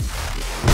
Yeah.